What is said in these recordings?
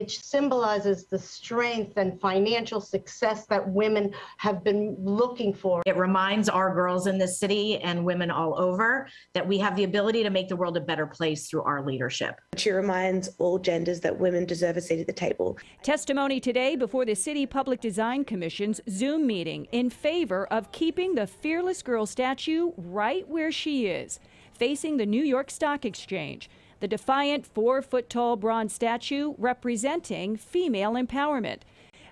It symbolizes the strength and financial success that women have been looking for. It reminds our girls in this city and women all over that we have the ability to make the world a better place through our leadership. She reminds all genders that women deserve a seat at the table. Testimony today before the City Public Design Commission's Zoom meeting in favor of keeping the Fearless Girl statue right where she is, facing the New York Stock Exchange. The defiant four foot tall bronze statue representing female empowerment.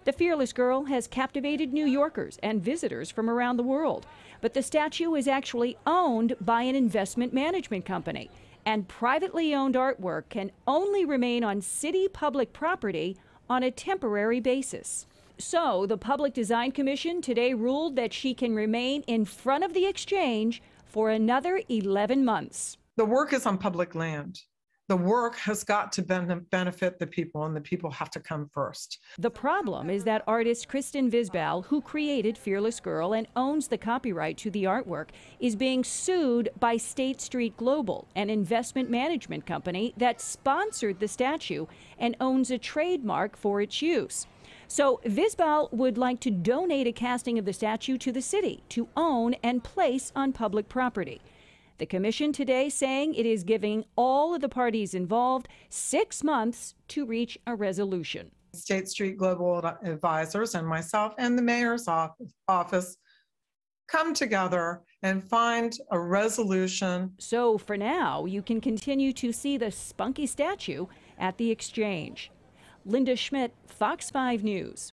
The Fearless Girl has captivated New Yorkers and visitors from around the world. But the statue is actually owned by an investment management company. And privately owned artwork can only remain on city public property on a temporary basis. So, the Public Design Commission today ruled that she can remain in front of the exchange for another 11 months. The work is on public land. The work has got to ben- benefit the people, and the people have to come first. The problem is that artist Kristen Visbal, who created Fearless Girl and owns the copyright to the artwork, is being sued by State Street Global, an investment management company that sponsored the statue and owns a trademark for its use. So Visbal would like to donate a casting of the statue to the city to own and place on public property. The commission today saying it is giving all of the parties involved six months to reach a resolution. State Street Global Advisors and myself and the mayor's office come together and find a resolution. So for now, you can continue to see the spunky statue at the exchange. Linda Schmidt, Fox 5 News.